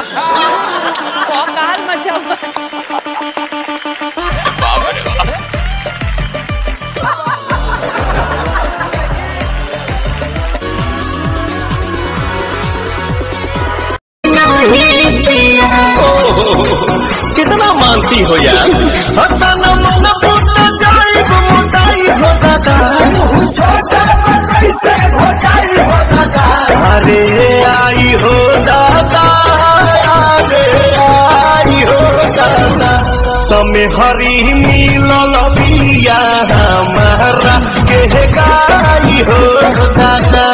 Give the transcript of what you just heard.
कितना मानती हो यार? तमें हरी मिलल लिया हमारा के गाई हो दादा।